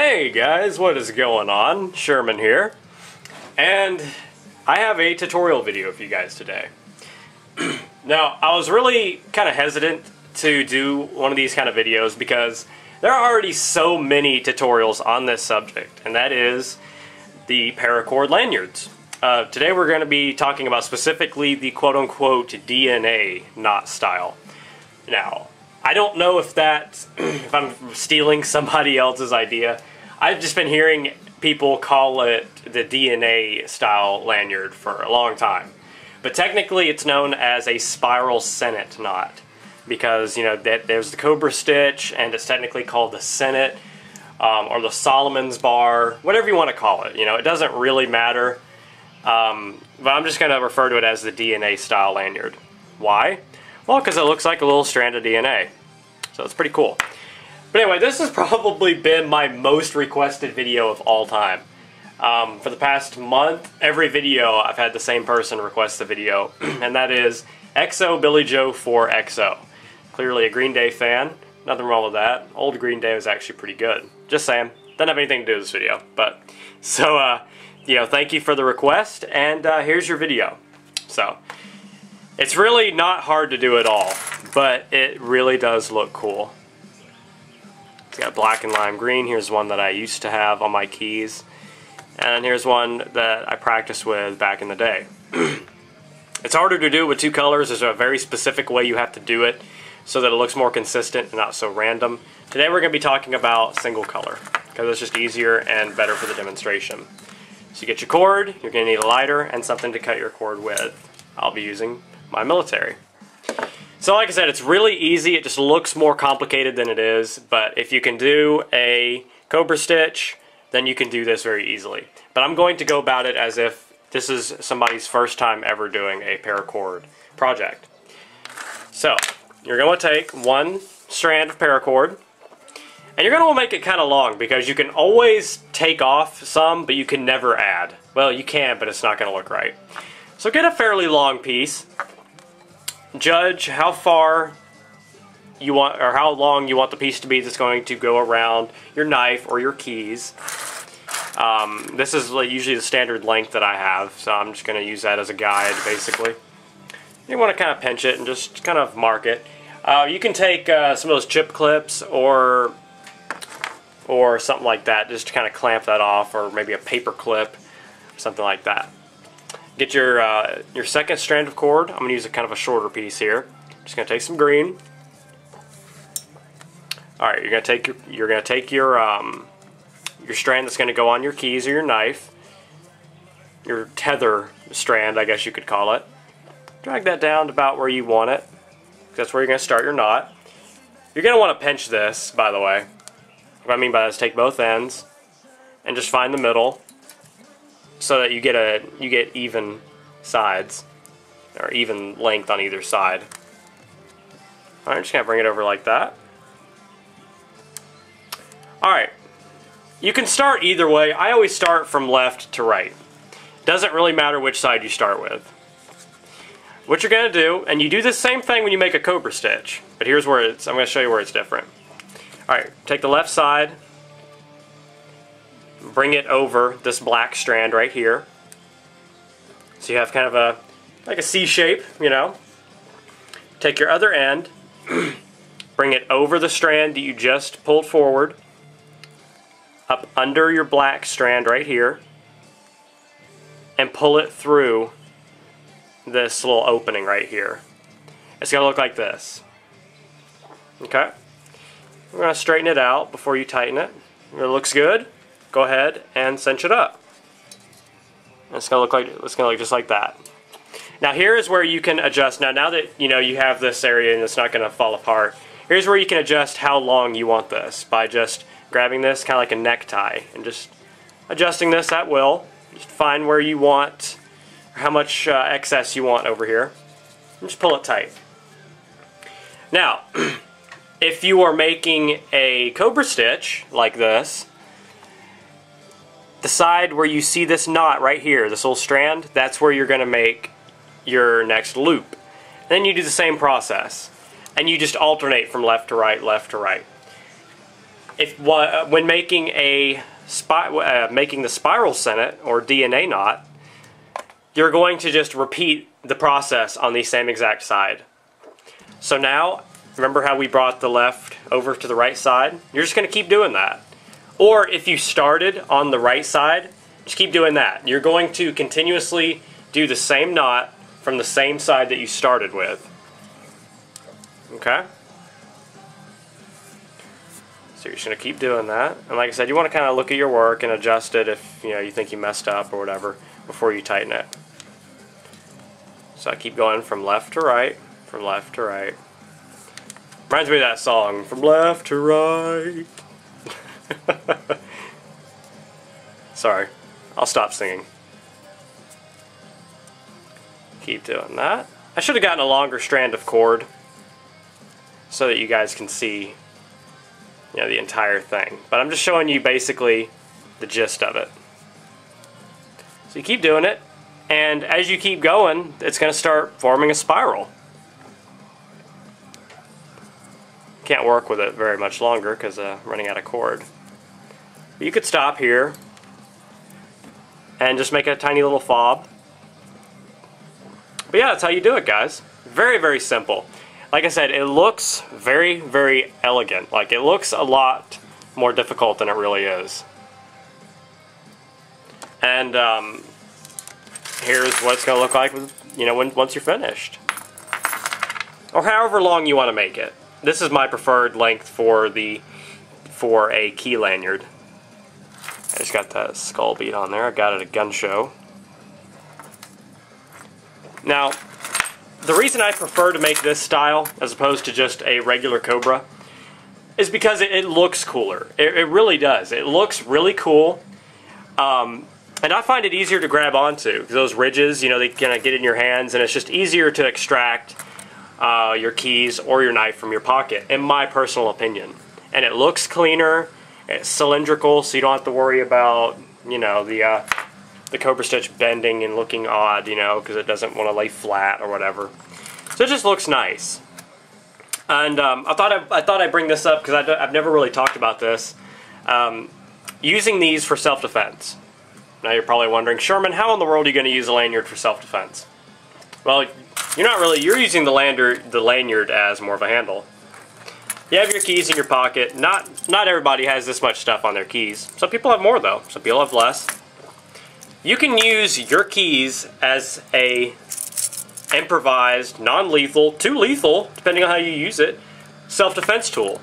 Hey guys, what is going on? Sherman here. And I have a tutorial video for you guys today. now, I was really kind of hesitant to do one of these kind of videos because there are already so many tutorials on this subject, and that is the paracord lanyards. Uh, today we're going to be talking about specifically the quote-unquote DNA knot style. Now, I don't know if that, if I'm stealing somebody else's idea. I've just been hearing people call it the DNA style lanyard for a long time. But technically it's known as a spiral Sennit knot because, you know, that there's the Cobra Stitch and it's technically called the Sennit um, or the Solomon's bar, whatever you want to call it. You know, it doesn't really matter. Um, but I'm just going to refer to it as the DNA style lanyard. Why? Well, because it looks like a little strand of DNA. So it's pretty cool. But anyway, this has probably been my most requested video of all time. Um, for the past month, every video I've had the same person request the video, and that is XO Billie Joe 4XO. Clearly a Green Day fan. Nothing wrong with that. Old Green Day was actually pretty good. Just saying. Doesn't have anything to do with this video. But, so, uh, you know, thank you for the request, and uh, here's your video. So, it's really not hard to do at all, but it really does look cool. Got black and lime green. Here's one that I used to have on my keys. And here's one that I practiced with back in the day. it's harder to do with two colors. There's a very specific way you have to do it so that it looks more consistent and not so random. Today we're going to be talking about single color because it's just easier and better for the demonstration. So you get your cord, you're going to need a lighter and something to cut your cord with. I'll be using my military. So like I said, it's really easy. It just looks more complicated than it is. But if you can do a Cobra Stitch, then you can do this very easily. But I'm going to go about it as if this is somebody's first time ever doing a paracord project. So, you're going to take one strand of paracord, and you're going to make it kind of long because you can always take off some, but you can never add. Well, you can, but it's not going to look right. So get a fairly long piece. Judge how far you want, or how long you want the piece to be that's going to go around your knife or your keys. Um, this is usually the standard length that I have, so I'm just going to use that as a guide, basically. You want to kind of pinch it and just kind of mark it. Uh, you can take uh, some of those chip clips or or something like that, just to kind of clamp that off, or maybe a paper clip, something like that. Get your uh, your second strand of cord. I'm going to use a kind of a shorter piece here. Just going to take some green. All right, you're going to take your you're going to take your um, your strand that's going to go on your keys or your knife. Your tether strand, I guess you could call it. Drag that down to about where you want it. That's where you're going to start your knot. You're going to want to pinch this, by the way. What I mean by that is take both ends and just find the middle so that you get a you get even sides or even length on either side. Alright, just gonna bring it over like that. Alright, you can start either way. I always start from left to right. Doesn't really matter which side you start with. What you're gonna do, and you do the same thing when you make a cobra stitch, but here's where it's, I'm gonna show you where it's different. Alright, take the left side, bring it over this black strand right here. So you have kind of a, like a C shape, you know. Take your other end, bring it over the strand that you just pulled forward, up under your black strand right here, and pull it through this little opening right here. It's going to look like this. Okay? We're going to straighten it out before you tighten it. It looks good go ahead and cinch it up. It's gonna look like it's gonna look just like that. Now here is where you can adjust. Now now that you know you have this area and it's not gonna fall apart, here's where you can adjust how long you want this by just grabbing this kind of like a necktie and just adjusting this at will. Just find where you want, how much uh, excess you want over here. And just pull it tight. Now, if you are making a cobra stitch like this, the side where you see this knot right here, this little strand, that's where you're going to make your next loop. Then you do the same process. And you just alternate from left to right, left to right. if when making a uh, making the spiral Sennit or DNA knot, you're going to just repeat the process on the same exact side. So now, remember how we brought the left over to the right side? You're just going to keep doing that. Or if you started on the right side, just keep doing that. You're going to continuously do the same knot from the same side that you started with. Okay? So you're just going to keep doing that. And like I said, you want to kind of look at your work and adjust it if you know you think you messed up or whatever before you tighten it. So I keep going from left to right, from left to right. Reminds me of that song, From Left to Right. Sorry, I'll stop singing. Keep doing that. I should have gotten a longer strand of cord so that you guys can see you know, the entire thing. But I'm just showing you basically the gist of it. So you keep doing it, and as you keep going, it's going to start forming a spiral. Can't work with it very much longer because uh, I'm running out of cord. But you could stop here and just make a tiny little fob. But yeah, that's how you do it, guys. Very, very simple. Like I said, it looks very, very elegant. Like, it looks a lot more difficult than it really is. And um, here's what it's going to look like, you know, when, once you're finished. Or however long you want to make it. This is my preferred length for the for a key lanyard. I just got that skull bead on there. I got it at a gun show. Now, the reason I prefer to make this style as opposed to just a regular Cobra is because it, it looks cooler. It, it, really does. It looks really cool. Um, and I find it easier to grab onto. Those ridges, you know, they kind of get in your hands and it's just easier to extract uh, your keys or your knife from your pocket, in my personal opinion. And it looks cleaner. It's cylindrical, so you don't have to worry about, you know, the uh, the Cobra Stitch bending and looking odd, you know, because it doesn't want to lay flat or whatever. So it just looks nice. And um, I thought I, I, thought I'd bring this up because I've never really talked about this. Um, using these for self-defense. Now you're probably wondering, Sherman, how in the world are you going to use a lanyard for self-defense? Well, you're not really. You're using the lanyard, the lanyard as more of a handle. You have your keys in your pocket. Not not everybody has this much stuff on their keys. Some people have more though. Some people have less. You can use your keys as a improvised, non-lethal, to lethal, depending on how you use it, self-defense tool.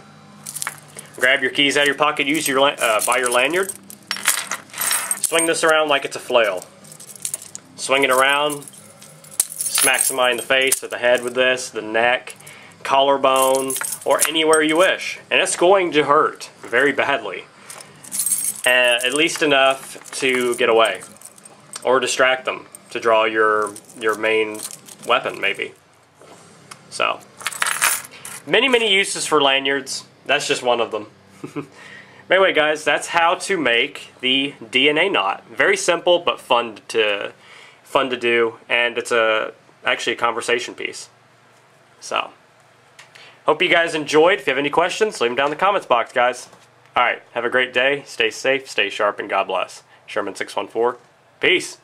Grab your keys out of your pocket, use your uh, by your lanyard. Swing this around like it's a flail. Swing it around, smack somebody in the face or the head with this, the neck, collarbone, or anywhere you wish. And it's going to hurt very badly. Uh, at least enough to get away or distract them to draw your your main weapon maybe. So, many many uses for lanyards. That's just one of them. anyway, guys, that's how to make the DNA knot. Very simple but fun to fun to do, and it's a actually a conversation piece. So, hope you guys enjoyed. If you have any questions, leave them down in the comments box, guys. All right, have a great day. Stay safe, stay sharp, and God bless. Sherman614. Peace.